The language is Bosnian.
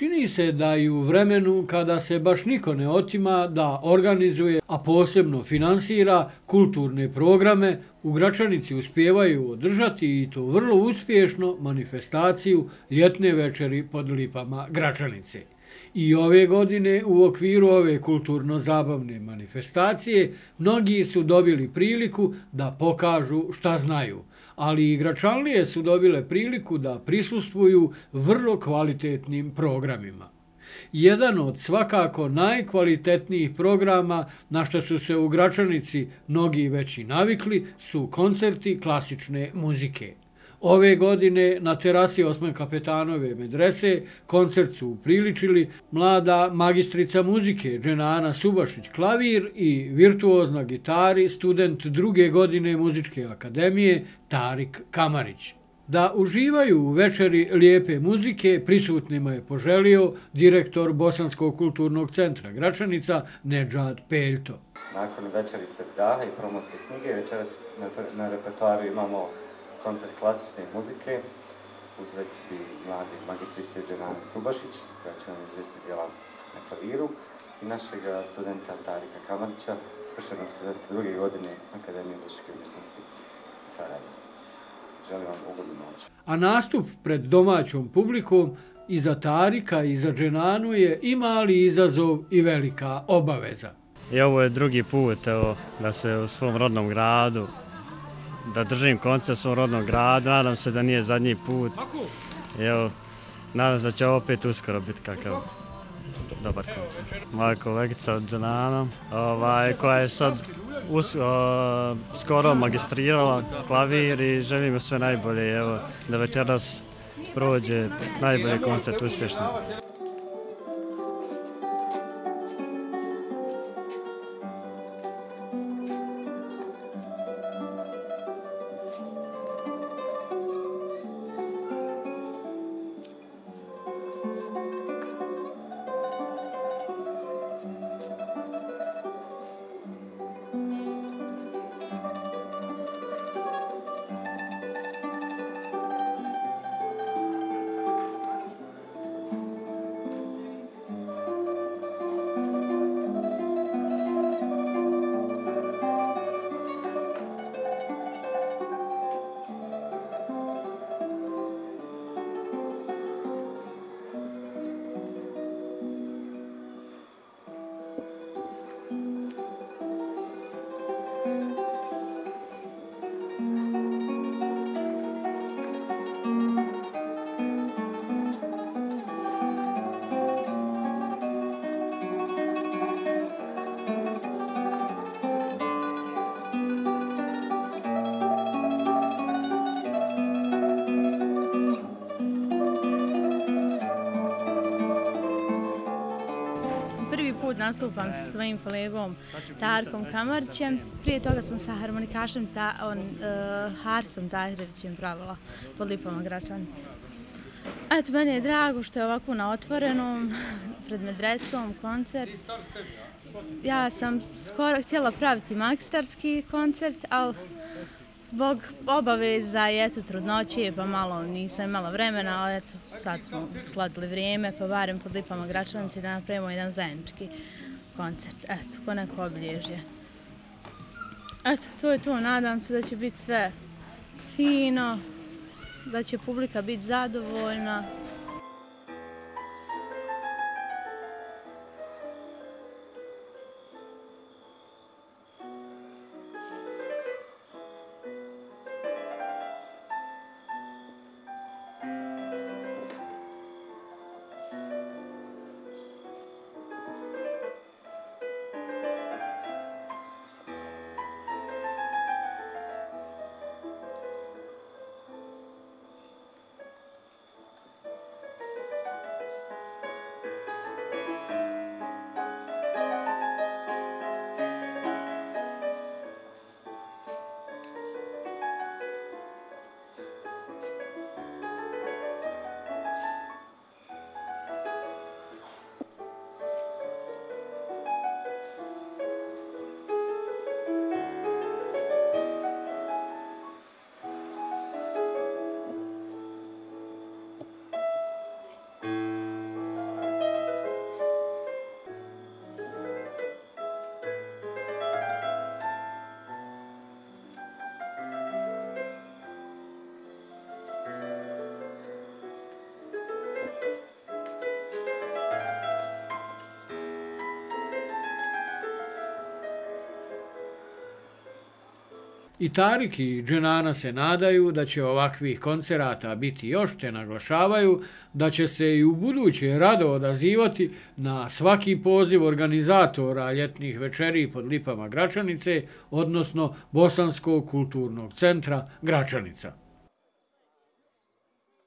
Čini se da i u vremenu kada se baš niko ne otima da organizuje, a posebno finansira kulturne programe, u Gračanici uspjevaju održati i to vrlo uspješno manifestaciju ljetne večeri pod lipama Gračanice. I ove godine u okviru ove kulturno-zabavne manifestacije mnogi su dobili priliku da pokažu šta znaju, ali i gračanlije su dobile priliku da prisustvuju vrlo kvalitetnim programima. Jedan od svakako najkvalitetnijih programa na što su se u Gračanici mnogi veći navikli su koncerti klasične muzike. Ove godine na terasi Osman Kapetanove medrese koncert su upriličili mlada magistrica muzike Dženana Subašić klavir i virtuozna gitari student druge godine muzičke akademije Tarik Kamarić. Da uživaju u večeri lijepe muzike prisutnima je poželio direktor Bosanskog kulturnog centra Gračanica Nedžad Peljto. Nakon večeri se daha i promocije knjige, večeras na repertoaru imamo koncert klasične muzike uz bi mlade magistrice Džerane Subašić, koja će nam izvesti djela na klaviru, i našeg studenta Tarika Kamarića, svršenog studenta druge godine Akademije muzičke umjetnosti u Sarajevo. Želim vam ugodnu noć. A nastup pred domaćom publikom i za Tarika i za Dženanu je i mali izazov i velika obaveza. I ovo je drugi put evo, da se u svom rodnom gradu da držim koncert svom rodnom gradu, nadam se da nije zadnji put. Evo, nadam se da će opet uskoro biti kakav dobar koncert. Moja kolegica od Džanana, ovaj, koja je sad us, o, skoro magistrirala klavir i želim sve najbolje, evo, da večeras prođe najbolji koncert uspješno. Nastupam sa svojim kolegom Tarkom Kamarćem. Prije toga sam sa harmonikašem ta, on, uh, Harsom Tahirićem pravila pod Lipama Gračanice. Eto, meni je drago što je ovako na otvorenom, pred medresom, koncert. Ja sam skoro htjela praviti magistarski koncert, ali zbog obaveza i eto trudnoće, pa malo nisam imala vremena, ali eto sad smo skladili vrijeme, pa barem pod Lipama Gračanice da napravimo jedan zajednički koncert. Eto, ko neko obilježje. Eto, to je to. Nadam se da će biti sve fino, da će publika biti zadovoljna. I Tarik i Dženana se nadaju da će ovakvih koncerata biti još, te naglašavaju da će se i u buduće rado odazivati na svaki poziv organizatora ljetnih večeri pod Lipama Gračanice, odnosno Bosanskog kulturnog centra Gračanica.